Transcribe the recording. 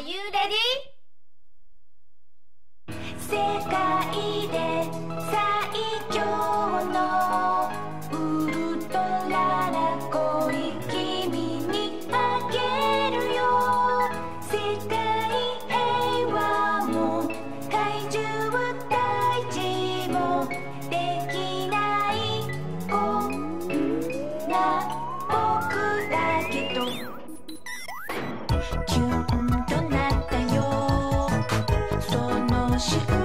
Are you ready? 是。